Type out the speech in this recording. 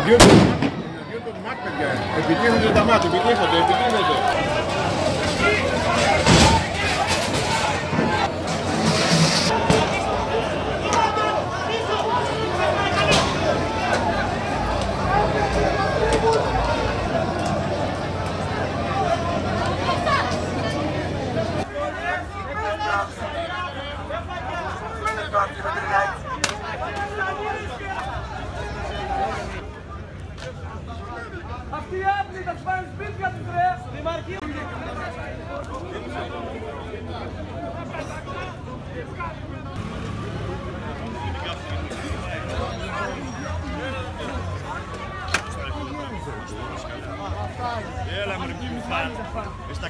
Εναντίον των εναντίον των ΜΑΤ, παιδιά. Επιτύχονται τα ΜΑΤ, επιτύχονται, επιτύχονται. Esta